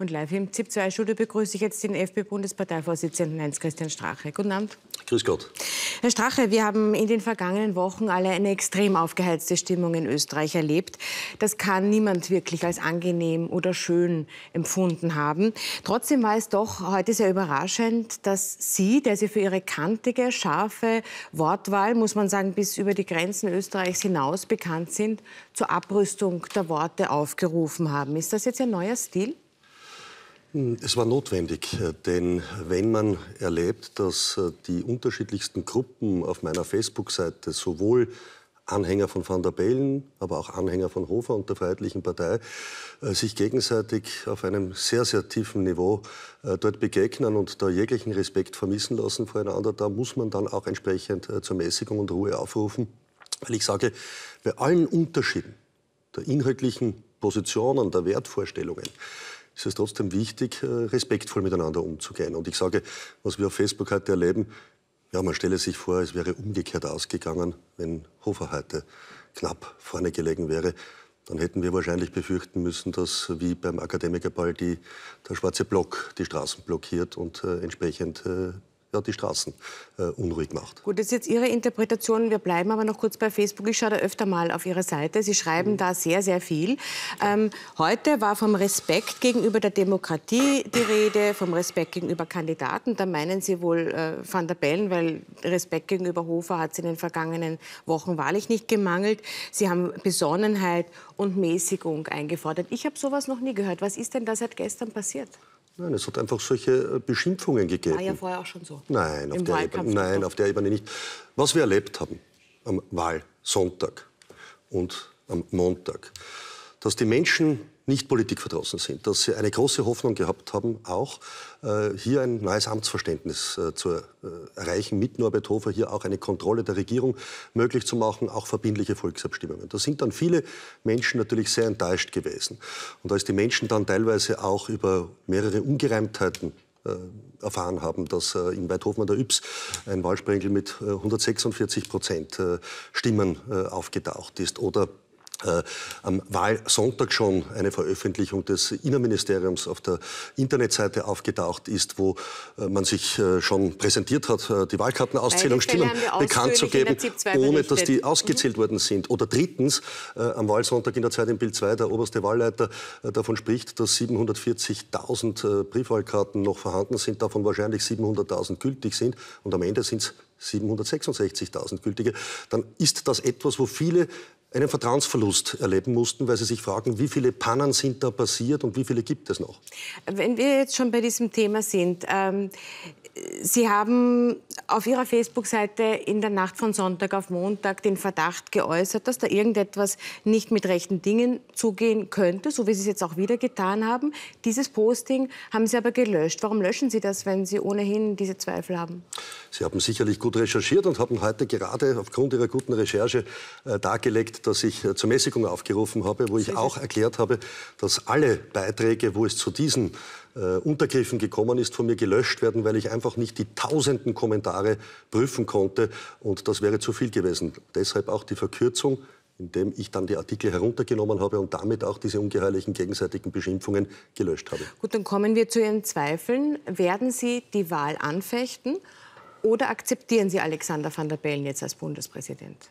Und live im ZIP-2-Studio begrüße ich jetzt den FPÖ-Bundesparteivorsitzenden Heinz-Christian Strache. Guten Abend. Grüß Gott. Herr Strache, wir haben in den vergangenen Wochen alle eine extrem aufgeheizte Stimmung in Österreich erlebt. Das kann niemand wirklich als angenehm oder schön empfunden haben. Trotzdem war es doch heute sehr überraschend, dass Sie, der Sie für Ihre kantige, scharfe Wortwahl, muss man sagen, bis über die Grenzen Österreichs hinaus bekannt sind, zur Abrüstung der Worte aufgerufen haben. Ist das jetzt ein neuer Stil? Es war notwendig, äh, denn wenn man erlebt, dass äh, die unterschiedlichsten Gruppen auf meiner Facebook-Seite sowohl Anhänger von Van der Bellen, aber auch Anhänger von Hofer und der Freiheitlichen Partei äh, sich gegenseitig auf einem sehr, sehr tiefen Niveau dort begegnen und da jeglichen Respekt vermissen lassen voreinander, da muss man dann auch entsprechend zur Mäßigung und Ruhe aufrufen. Weil ich sage, bei allen Unterschieden der inhaltlichen Positionen, der Wertvorstellungen, ist es trotzdem wichtig, äh, respektvoll miteinander umzugehen. Und ich sage, was wir auf Facebook heute erleben, ja, man stelle sich vor, es wäre umgekehrt ausgegangen, wenn Hofer heute knapp vorne gelegen wäre. Dann hätten wir wahrscheinlich befürchten müssen, dass wie beim Akademikerball die, der schwarze Block die Straßen blockiert und äh, entsprechend äh, ja, die Straßen äh, unruhig macht. Gut, das ist jetzt Ihre Interpretation. Wir bleiben aber noch kurz bei Facebook. Ich schaue da öfter mal auf Ihre Seite. Sie schreiben mhm. da sehr, sehr viel. Ähm, heute war vom Respekt gegenüber der Demokratie die Rede, vom Respekt gegenüber Kandidaten. Da meinen Sie wohl äh, Van der Bellen, weil Respekt gegenüber Hofer hat es in den vergangenen Wochen wahrlich nicht gemangelt. Sie haben Besonnenheit und Mäßigung eingefordert. Ich habe sowas noch nie gehört. Was ist denn da seit gestern passiert? Nein, es hat einfach solche äh, Beschimpfungen gegeben. War ja vorher auch schon so. Nein, auf, der Ebene, nein auf der Ebene nicht. Was wir erlebt haben am Wahlsonntag und am Montag, dass die Menschen nicht politikverdrossen sind, dass sie eine große Hoffnung gehabt haben, auch äh, hier ein neues Amtsverständnis äh, zu äh, erreichen, mit Norbert Hofer hier auch eine Kontrolle der Regierung möglich zu machen, auch verbindliche Volksabstimmungen. Da sind dann viele Menschen natürlich sehr enttäuscht gewesen. Und als die Menschen dann teilweise auch über mehrere Ungereimtheiten äh, erfahren haben, dass äh, in Weidhofen an der Yps ein Wahlsprengel mit 146 Prozent Stimmen aufgetaucht ist oder äh, am Wahlsonntag schon eine Veröffentlichung des Innenministeriums auf der Internetseite aufgetaucht ist, wo äh, man sich äh, schon präsentiert hat, äh, die Wahlkartenauszählungsstimmen bekannt zu geben, ohne dass die ausgezählt mhm. worden sind. Oder drittens, äh, am Wahlsonntag in der Zeit im Bild 2 der oberste Wahlleiter äh, davon spricht, dass 740.000 Briefwahlkarten noch vorhanden sind, davon wahrscheinlich 700.000 gültig sind und am Ende sind es 766.000 gültige, dann ist das etwas, wo viele einen Vertrauensverlust erleben mussten, weil sie sich fragen, wie viele Pannen sind da passiert und wie viele gibt es noch? Wenn wir jetzt schon bei diesem Thema sind, ähm, Sie haben auf Ihrer Facebook-Seite in der Nacht von Sonntag auf Montag den Verdacht geäußert, dass da irgendetwas nicht mit rechten Dingen zugehen könnte, so wie Sie es jetzt auch wieder getan haben. Dieses Posting haben Sie aber gelöscht. Warum löschen Sie das, wenn Sie ohnehin diese Zweifel haben? Sie haben sicherlich gut recherchiert und haben heute gerade aufgrund Ihrer guten Recherche äh, dargelegt, dass ich äh, zur Mäßigung aufgerufen habe, wo ich auch erklärt habe, dass alle Beiträge, wo es zu diesen äh, Untergriffen gekommen ist, von mir gelöscht werden, weil ich einfach nicht die tausenden Kommentare prüfen konnte. Und das wäre zu viel gewesen. Deshalb auch die Verkürzung indem ich dann die Artikel heruntergenommen habe und damit auch diese ungeheuerlichen gegenseitigen Beschimpfungen gelöscht habe. Gut, dann kommen wir zu Ihren Zweifeln. Werden Sie die Wahl anfechten oder akzeptieren Sie Alexander van der Bellen jetzt als Bundespräsident?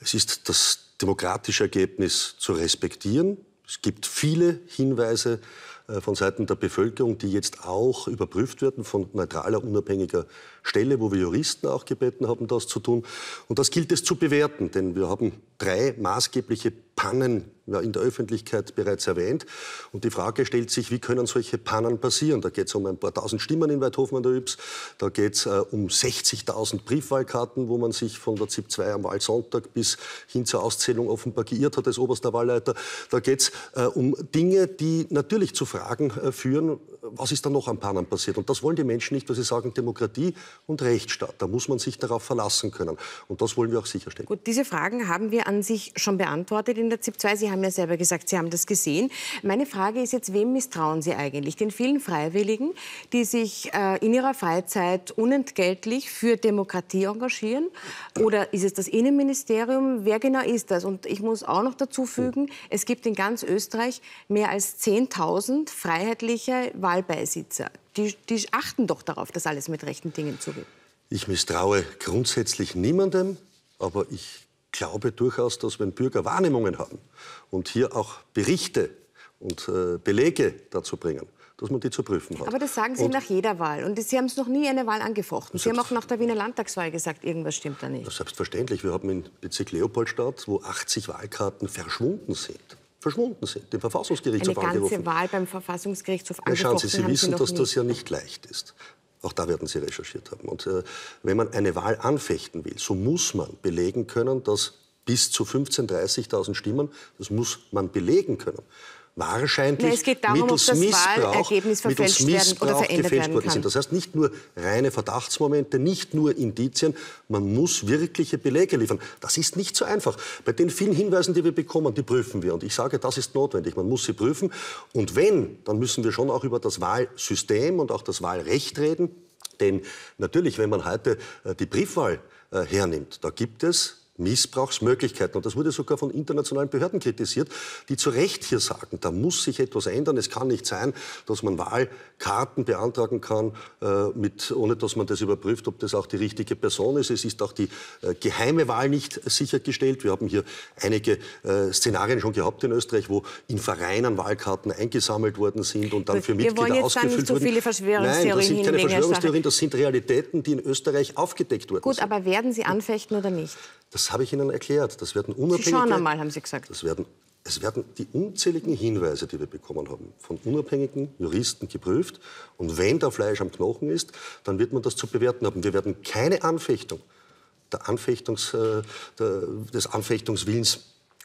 Es ist das demokratische Ergebnis zu respektieren. Es gibt viele Hinweise äh, von Seiten der Bevölkerung, die jetzt auch überprüft werden von neutraler, unabhängiger Stelle, wo wir Juristen auch gebeten haben, das zu tun. Und das gilt es zu bewerten, denn wir haben drei maßgebliche Pannen in der Öffentlichkeit bereits erwähnt. Und die Frage stellt sich, wie können solche Pannen passieren? Da geht es um ein paar tausend Stimmen in Weidhofen an der Yps. Da geht es äh, um 60.000 Briefwahlkarten, wo man sich von der ZIP 2 am Wahlsonntag bis hin zur Auszählung offenbar geirrt hat als oberster Wahlleiter. Da geht es äh, um Dinge, die natürlich zu Fragen äh, führen, was ist da noch an Pannen passiert? Und das wollen die Menschen nicht, weil sie sagen, Demokratie und Rechtsstaat, da muss man sich darauf verlassen können. Und das wollen wir auch sicherstellen. Gut, diese Fragen haben wir an sich schon beantwortet in der ZIP 2. Sie haben ja selber gesagt, Sie haben das gesehen. Meine Frage ist jetzt, wem misstrauen Sie eigentlich? Den vielen Freiwilligen, die sich äh, in ihrer Freizeit unentgeltlich für Demokratie engagieren? Oder ist es das Innenministerium? Wer genau ist das? Und ich muss auch noch dazu fügen, es gibt in ganz Österreich mehr als 10.000 freiheitliche Wahlbeisitzer. Die, die achten doch darauf, dass alles mit rechten Dingen zugeht. Ich misstraue grundsätzlich niemandem, aber ich glaube durchaus, dass wenn Bürger Wahrnehmungen haben und hier auch Berichte und äh, Belege dazu bringen, dass man die zu prüfen hat. Aber das sagen Sie und nach jeder Wahl. Und Sie haben es noch nie eine Wahl angefochten. Sie haben auch nach der Wiener Landtagswahl gesagt, irgendwas stimmt da nicht. Selbstverständlich. Wir haben in Bezirk Leopoldstadt, wo 80 Wahlkarten verschwunden sind, verschwunden sind, dem Verfassungsgerichtshof Eine ganze angerufen. Wahl beim Verfassungsgerichtshof angefochten. Schauen Sie, Sie wissen, Sie dass das ja nicht leicht ist. Auch da werden Sie recherchiert haben. Und äh, wenn man eine Wahl anfechten will, so muss man belegen können, dass bis zu 15.000, 30.000 Stimmen, das muss man belegen können, wahrscheinlich Nein, es geht darum, mittels ob das Missbrauch, Wahlergebnis verfälscht mittels werden oder verändert gefälscht worden sind. Das heißt nicht nur reine Verdachtsmomente, nicht nur Indizien, man muss wirkliche Belege liefern. Das ist nicht so einfach. Bei den vielen Hinweisen, die wir bekommen, die prüfen wir. Und ich sage, das ist notwendig. Man muss sie prüfen. Und wenn, dann müssen wir schon auch über das Wahlsystem und auch das Wahlrecht reden. Denn natürlich, wenn man heute äh, die Briefwahl äh, hernimmt, da gibt es Missbrauchsmöglichkeiten. Und das wurde sogar von internationalen Behörden kritisiert, die zu Recht hier sagen, da muss sich etwas ändern. Es kann nicht sein, dass man Wahlkarten beantragen kann, äh, mit, ohne dass man das überprüft, ob das auch die richtige Person ist. Es ist auch die äh, geheime Wahl nicht sichergestellt. Wir haben hier einige äh, Szenarien schon gehabt in Österreich, wo in Vereinen Wahlkarten eingesammelt worden sind und dann Gut, für Mitglieder wir wollen jetzt ausgefüllt nicht so wurden. viele Verschwörungstheorien Nein, das sind keine Verschwörungstheorien, das sind Realitäten, die in Österreich aufgedeckt wurden Gut, sind. aber werden Sie anfechten oder nicht? Das habe ich Ihnen erklärt. Das werden Sie unabhängige. schauen einmal, haben Sie gesagt. Das werden, es werden die unzähligen Hinweise, die wir bekommen haben, von unabhängigen Juristen geprüft. Und wenn da Fleisch am Knochen ist, dann wird man das zu bewerten haben. Wir werden keine Anfechtung der Anfechtungs, äh, der, des Anfechtungswillens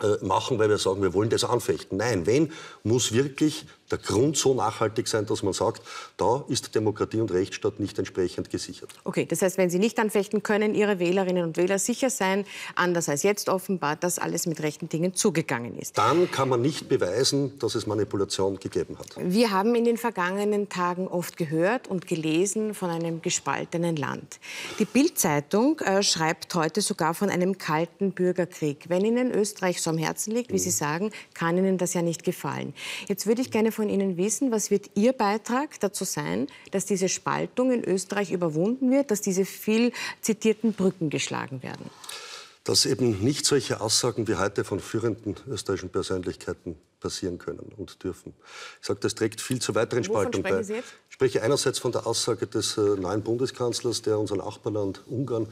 äh, machen, weil wir sagen, wir wollen das anfechten. Nein, wenn, muss wirklich der Grund so nachhaltig sein, dass man sagt, da ist Demokratie und Rechtsstaat nicht entsprechend gesichert. Okay, das heißt, wenn Sie nicht anfechten, können Ihre Wählerinnen und Wähler sicher sein, anders als jetzt offenbar, dass alles mit rechten Dingen zugegangen ist. Dann kann man nicht beweisen, dass es Manipulation gegeben hat. Wir haben in den vergangenen Tagen oft gehört und gelesen von einem gespaltenen Land. Die Bild-Zeitung äh, schreibt heute sogar von einem kalten Bürgerkrieg. Wenn Ihnen Österreich so am Herzen liegt, wie Sie sagen, kann Ihnen das ja nicht gefallen. Jetzt würde ich gerne von Ihnen wissen, was wird Ihr Beitrag dazu sein, dass diese Spaltung in Österreich überwunden wird, dass diese viel zitierten Brücken geschlagen werden? Dass eben nicht solche Aussagen wie heute von führenden österreichischen Persönlichkeiten passieren können und dürfen. Ich sage, das trägt viel zur weiteren Spaltung bei. Ich spreche einerseits von der Aussage des äh, neuen Bundeskanzlers, der unser Nachbarland Ungarn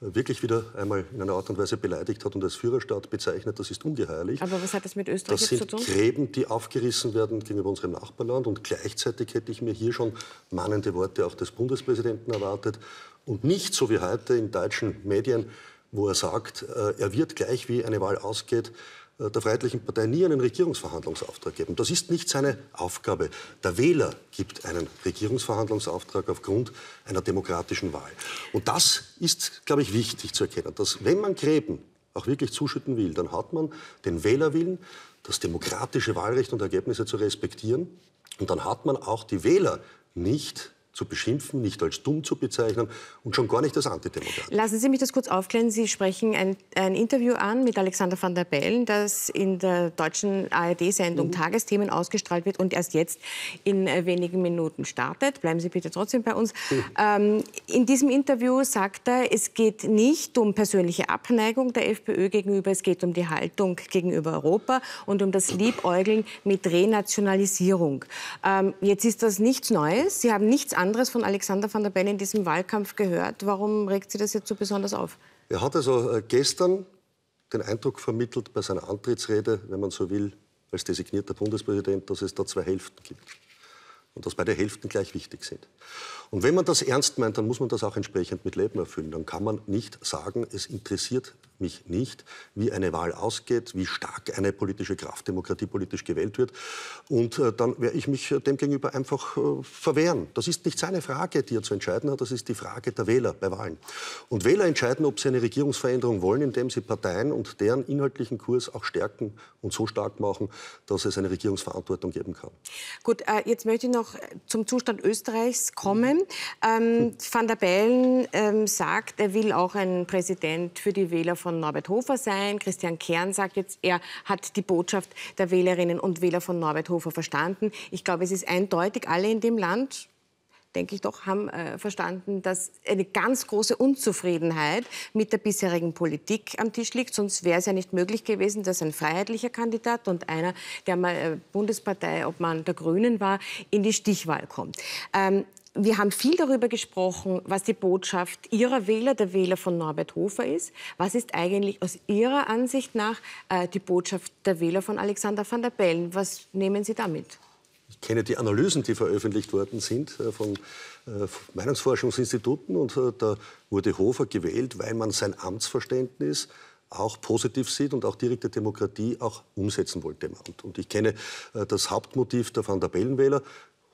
wirklich wieder einmal in einer Art und Weise beleidigt hat und als Führerstaat bezeichnet. Das ist ungeheuerlich. Aber was hat das mit Österreich Das zu sind tun? Gräben, die aufgerissen werden gegenüber unserem Nachbarland. Und gleichzeitig hätte ich mir hier schon mahnende Worte auch des Bundespräsidenten erwartet. Und nicht so wie heute in deutschen Medien, wo er sagt, äh, er wird gleich wie eine Wahl ausgeht, der Freiheitlichen Partei nie einen Regierungsverhandlungsauftrag geben. Das ist nicht seine Aufgabe. Der Wähler gibt einen Regierungsverhandlungsauftrag aufgrund einer demokratischen Wahl. Und das ist, glaube ich, wichtig zu erkennen, dass wenn man Gräben auch wirklich zuschütten will, dann hat man den Wählerwillen, das demokratische Wahlrecht und Ergebnisse zu respektieren. Und dann hat man auch die Wähler nicht zu beschimpfen, nicht als dumm zu bezeichnen und schon gar nicht als Antidemokrat. Lassen Sie mich das kurz aufklären. Sie sprechen ein, ein Interview an mit Alexander van der Bellen, das in der deutschen ARD-Sendung Mhm. Tagesthemen ausgestrahlt wird und erst jetzt in äh, wenigen Minuten startet. Bleiben Sie bitte trotzdem bei uns. Mhm. Ähm, in diesem Interview sagt er, es geht nicht um persönliche Abneigung der FPÖ gegenüber, es geht um die Haltung gegenüber Europa und um das Liebäugeln mit Renationalisierung. Ähm, jetzt ist das nichts Neues. Sie haben nichts anderes von Alexander van der Bellen in diesem Wahlkampf gehört. Warum regt Sie das jetzt so besonders auf? Er hat also äh, gestern den Eindruck vermittelt bei seiner Antrittsrede, wenn man so will, als designierter Bundespräsident, dass es da zwei Hälften gibt. Und dass beide Hälften gleich wichtig sind. Und wenn man das ernst meint, dann muss man das auch entsprechend mit Leben erfüllen. Dann kann man nicht sagen, es interessiert mich nicht, wie eine Wahl ausgeht, wie stark eine politische Kraft demokratiepolitisch gewählt wird. Und äh, dann werde ich mich dem gegenüber einfach äh, verwehren. Das ist nicht seine Frage, die er zu entscheiden hat, das ist die Frage der Wähler bei Wahlen. Und Wähler entscheiden, ob sie eine Regierungsveränderung wollen, indem sie Parteien und deren inhaltlichen Kurs auch stärken und so stark machen, dass es eine Regierungsverantwortung geben kann. Gut, äh, jetzt möchte ich noch zum Zustand Österreichs kommen. Ähm, Van der Bellen ähm, sagt, er will auch ein Präsident für die Wähler von Norbert Hofer sein. Christian Kern sagt jetzt, er hat die Botschaft der Wählerinnen und Wähler von Norbert Hofer verstanden. Ich glaube, es ist eindeutig, alle in dem Land denke ich doch, haben äh, verstanden, dass eine ganz große Unzufriedenheit mit der bisherigen Politik am Tisch liegt. Sonst wäre es ja nicht möglich gewesen, dass ein freiheitlicher Kandidat und einer, der mal äh, Bundespartei, ob man der Grünen war, in die Stichwahl kommt. Ähm, wir haben viel darüber gesprochen, was die Botschaft Ihrer Wähler, der Wähler von Norbert Hofer ist. Was ist eigentlich aus Ihrer Ansicht nach äh, die Botschaft der Wähler von Alexander van der Bellen? Was nehmen Sie damit? Ich kenne die Analysen, die veröffentlicht worden sind äh, von äh, Meinungsforschungsinstituten. Und äh, da wurde Hofer gewählt, weil man sein Amtsverständnis auch positiv sieht und auch direkte Demokratie auch umsetzen wollte. Und ich kenne das Hauptmotiv der Van der Bellen-Wähler,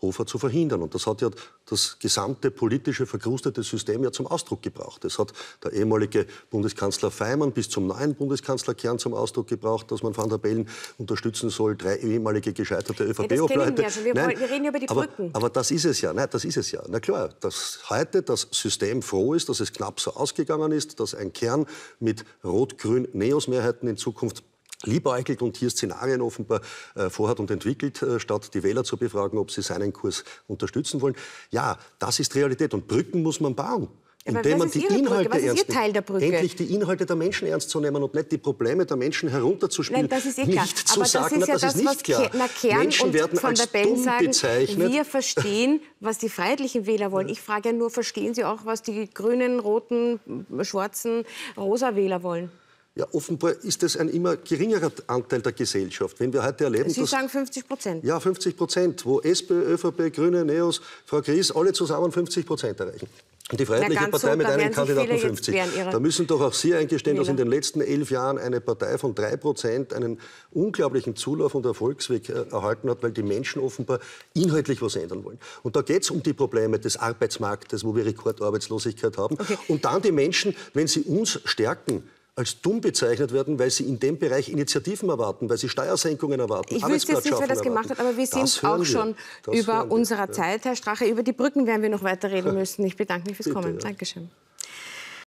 Hofer zu verhindern. Und das hat ja das gesamte politische verkrustete System ja zum Ausdruck gebracht. Das hat der ehemalige Bundeskanzler Feimann bis zum neuen Bundeskanzler Kern zum Ausdruck gebracht, dass man Van der Bellen unterstützen soll. Drei ehemalige gescheiterte ÖVP-Obleute. Ja, wir, wir, reden über die aber, Brücken. Aber das ist es ja. Nein, das ist es ja. Na klar, dass heute das System froh ist, dass es knapp so ausgegangen ist, dass ein Kern mit rot-grün-Neos-Mehrheiten in Zukunft liebäugelt und hier Szenarien offenbar äh, vorhat und entwickelt, äh, statt die Wähler zu befragen, ob sie seinen Kurs unterstützen wollen. Ja, das ist Realität und Brücken muss man bauen. Indem man die Inhalte der Brücke? Endlich die Inhalte der Menschen ernst zu nehmen und nicht die Probleme der Menschen herunterzuspielen. Nein, das ist eh klar. Nicht zu Aber sagen, das ist, ja das, das ist nicht klar. Na, Kern Menschen werden von der Bellen sagen, bezeichnet. wir verstehen, was die freiheitlichen Wähler wollen. Ich frage ja nur, verstehen Sie auch, was die grünen, roten, schwarzen, rosa Wähler wollen? Ja, offenbar ist das ein immer geringerer Anteil der Gesellschaft. Wenn wir heute erleben, Sie dass, sagen 50 Prozent. Ja, 50 Prozent, wo SPÖ, ÖVP, Grüne, NEOS, Frau Gries alle zusammen 50 Prozent erreichen. Und die Freiheitliche Partei so, mit einem Kandidaten 50. Da müssen doch auch Sie eingestehen, dass in den letzten elf Jahren eine Partei von drei Prozent einen unglaublichen Zulauf und Erfolgsweg äh, erhalten hat, weil die Menschen offenbar inhaltlich was ändern wollen. Und da geht es um die Probleme des Arbeitsmarktes, wo wir Rekordarbeitslosigkeit haben. Okay. Und dann die Menschen, wenn sie uns stärken, als dumm bezeichnet werden, weil sie in dem Bereich Initiativen erwarten, weil sie Steuersenkungen erwarten. Ich wüsste jetzt nicht, wer das gemacht hat, aber wir sind auch schon wir. über unserer Zeit, Herr Strache. Über die Brücken werden wir noch weiter reden müssen. Ich bedanke mich fürs Bitte, Kommen. Ja. Dankeschön.